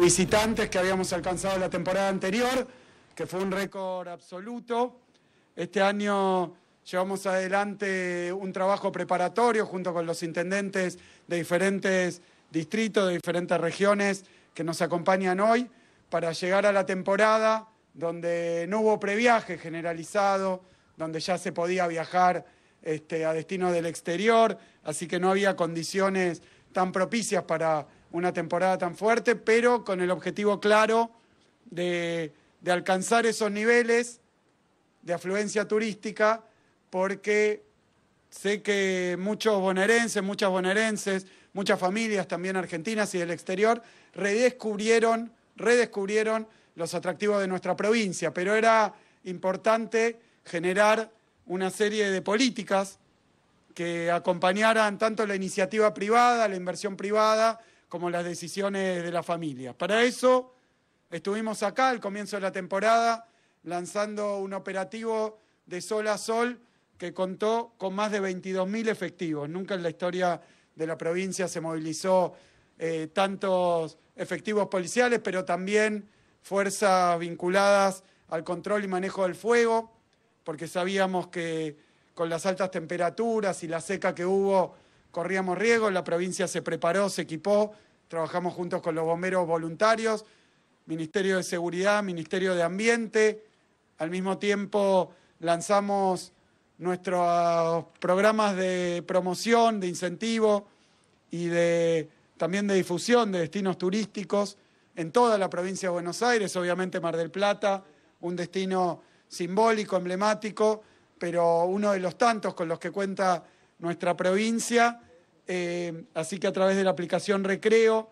visitantes que habíamos alcanzado la temporada anterior, que fue un récord absoluto. Este año llevamos adelante un trabajo preparatorio junto con los intendentes de diferentes distritos, de diferentes regiones que nos acompañan hoy para llegar a la temporada donde no hubo previaje generalizado, donde ya se podía viajar este, a destinos del exterior, así que no había condiciones tan propicias para una temporada tan fuerte, pero con el objetivo claro de, alcanzar esos niveles de afluencia turística, porque sé que muchos bonaerenses, muchas bonaerenses, muchas familias también argentinas y del exterior redescubrieron, redescubrieron los atractivos de nuestra provincia, pero era importante generar una serie de políticas que acompañaran tanto la iniciativa privada, la inversión privada, como las decisiones de la familia. Para eso estuvimos acá al comienzo de la temporada lanzando un operativo de sol a sol que contó con más de 22.000 efectivos. Nunca en la historia de la provincia se movilizó eh, tantos efectivos policiales, pero también fuerzas vinculadas al control y manejo del fuego, porque sabíamos que con las altas temperaturas y la seca que hubo corríamos riesgo, la provincia se preparó, se equipó, trabajamos juntos con los bomberos voluntarios, Ministerio de Seguridad, Ministerio de Ambiente, al mismo tiempo lanzamos nuestros programas de promoción, de incentivo y de, también de difusión de destinos turísticos en toda la provincia de Buenos Aires, obviamente Mar del Plata, un destino simbólico, emblemático, pero uno de los tantos con los que cuenta nuestra provincia. Eh, así que a través de la aplicación Recreo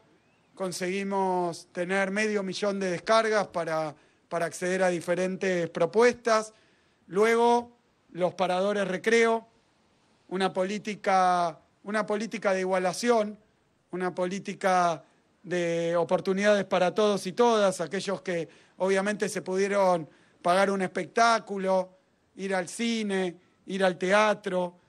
conseguimos tener medio millón de descargas para, para acceder a diferentes propuestas. Luego, los paradores Recreo, una política, una política de igualación, una política de oportunidades para todos y todas, aquellos que obviamente se pudieron pagar un espectáculo, ir al cine, ir al teatro,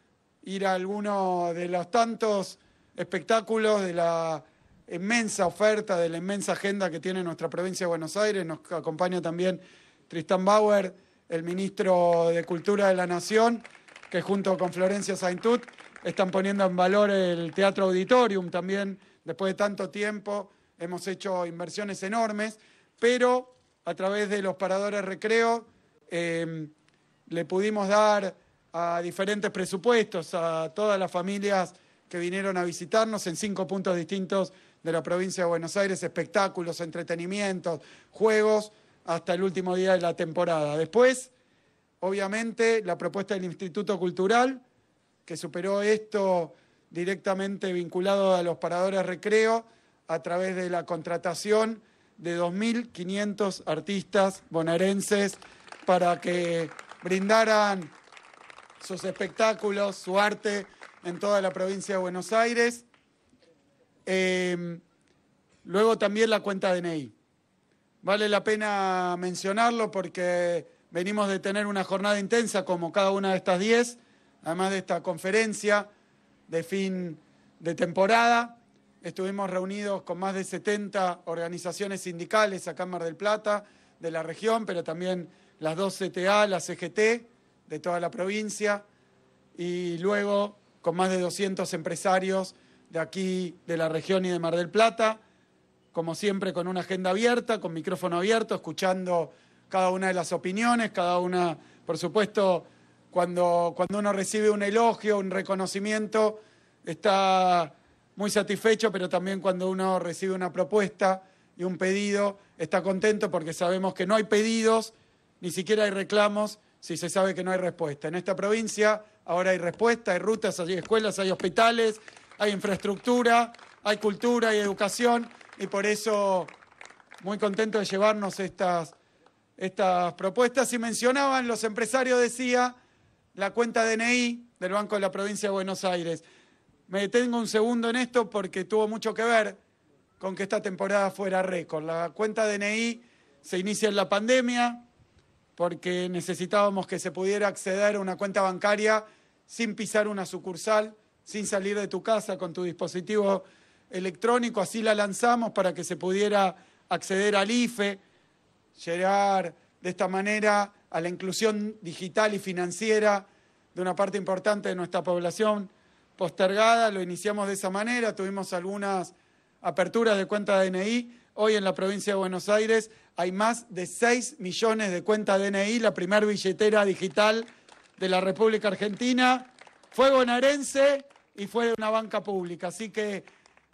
ir a alguno de los tantos espectáculos de la inmensa oferta, de la inmensa agenda que tiene nuestra provincia de Buenos Aires. Nos acompaña también Tristan Bauer, el ministro de Cultura de la Nación, que junto con Florencia Saintut están poniendo en valor el Teatro Auditorium también después de tanto tiempo hemos hecho inversiones enormes, pero a través de los paradores recreo eh, le pudimos dar a diferentes presupuestos a todas las familias que vinieron a visitarnos en cinco puntos distintos de la provincia de Buenos Aires, espectáculos, entretenimientos, juegos, hasta el último día de la temporada. Después, obviamente, la propuesta del Instituto Cultural, que superó esto directamente vinculado a los paradores recreo a través de la contratación de 2.500 artistas bonaerenses para que brindaran sus espectáculos, su arte en toda la provincia de Buenos Aires. Em, luego también la cuenta DNI. Vale la pena mencionarlo porque venimos de tener una jornada intensa como cada una de estas 10, además de esta conferencia de fin de temporada. Estuvimos reunidos con más de 70 organizaciones sindicales acá en Mar del Plata, de la región, pero también las dos CTA, la CGT, de toda la provincia, y luego con más de 200 empresarios de aquí, de la región y de Mar del Plata, como siempre con una agenda abierta, con micrófono abierto, escuchando cada una de las opiniones, cada una, por supuesto, cuando, cuando uno recibe un elogio, un reconocimiento, está muy satisfecho, pero también cuando uno recibe una propuesta y un pedido, está contento porque sabemos que no hay pedidos, ni siquiera hay reclamos, si se sabe que no hay respuesta. En esta provincia ahora hay respuesta, hay rutas, hay escuelas, hay hospitales, hay infraestructura, hay cultura, hay educación, y por eso muy contento de llevarnos estas, estas propuestas. Y mencionaban, los empresarios decía, la cuenta DNI del Banco de la Provincia de Buenos Aires. Me detengo un segundo en esto porque tuvo mucho que ver con que esta temporada fuera récord. La cuenta DNI se inicia en la pandemia porque necesitábamos que se pudiera acceder a una cuenta bancaria sin pisar una sucursal, sin salir de tu casa con tu dispositivo electrónico. Así la lanzamos para que se pudiera acceder al IFE, llegar de esta manera a la inclusión digital y financiera de una parte importante de nuestra población postergada. Lo iniciamos de esa manera, tuvimos algunas aperturas de cuenta DNI. Hoy en la provincia de Buenos Aires hay más de 6 millones de cuentas DNI, la primera billetera digital de la República Argentina. Fue bonaerense y fue una banca pública. Así que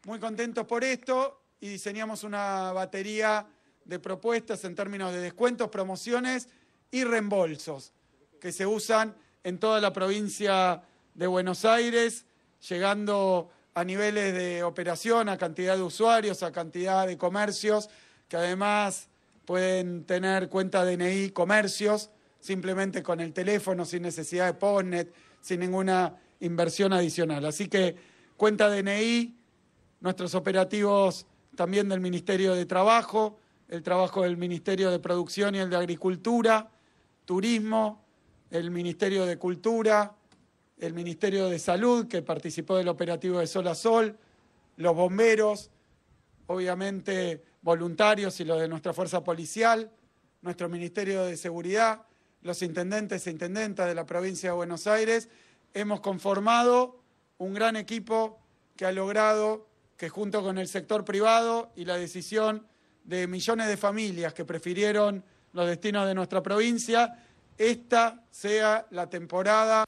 muy contentos por esto y diseñamos una batería de propuestas en términos de descuentos, promociones y reembolsos que se usan en toda la provincia de Buenos Aires, llegando a niveles de operación, a cantidad de usuarios, a cantidad de comercios, que además pueden tener cuenta DNI comercios, simplemente con el teléfono, sin necesidad de postnet, sin ninguna inversión adicional. Así que cuenta DNI, nuestros operativos también del Ministerio de Trabajo, el trabajo del Ministerio de Producción y el de Agricultura, Turismo, el Ministerio de Cultura, el Ministerio de Salud, que participó del operativo de Sol a Sol, los bomberos, obviamente voluntarios y los de nuestra fuerza policial, nuestro Ministerio de Seguridad, los intendentes e intendentas de la provincia de Buenos Aires, hemos conformado un gran equipo que ha logrado que junto con el sector privado y la decisión de millones de familias que prefirieron los destinos de nuestra provincia, esta sea la temporada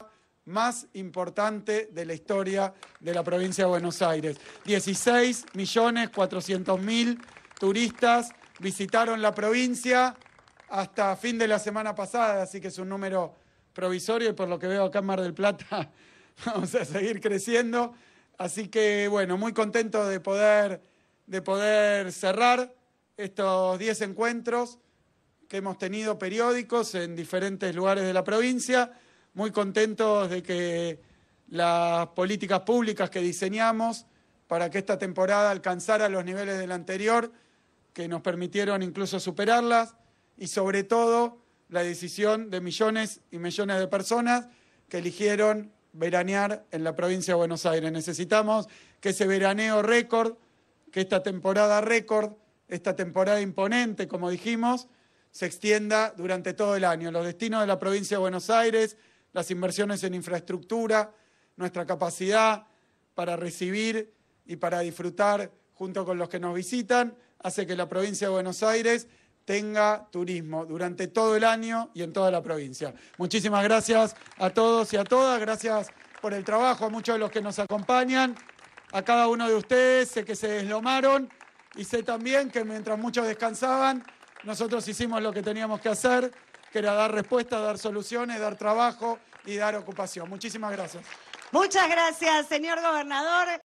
más importante de la historia de la provincia de Buenos Aires. 16 millones 400 mil turistas visitaron la provincia hasta fin de la semana pasada, así que es un número provisorio y por lo que veo acá en Mar del Plata vamos a seguir creciendo. Así que bueno, muy contento de poder, de poder cerrar estos 10 encuentros que hemos tenido periódicos en diferentes lugares de la provincia, muy contentos de que las políticas públicas que diseñamos para que esta temporada alcanzara los niveles del anterior, que nos permitieron incluso superarlas, y sobre todo la decisión de millones y millones de personas que eligieron veranear en la provincia de Buenos Aires. Necesitamos que ese veraneo récord, que esta temporada récord, esta temporada imponente, como dijimos, se extienda durante todo el año. Los destinos de la provincia de Buenos Aires, las inversiones en infraestructura, nuestra capacidad para recibir y para disfrutar junto con los que nos visitan, hace que la provincia de Buenos Aires tenga turismo durante todo el año y en toda la provincia. Muchísimas gracias a todos y a todas, gracias por el trabajo, a muchos de los que nos acompañan, a cada uno de ustedes, sé que se deslomaron y sé también que mientras muchos descansaban, nosotros hicimos lo que teníamos que hacer, que dar respuestas, dar soluciones, dar trabajo y dar ocupación. Muchísimas gracias. Muchas gracias, señor gobernador.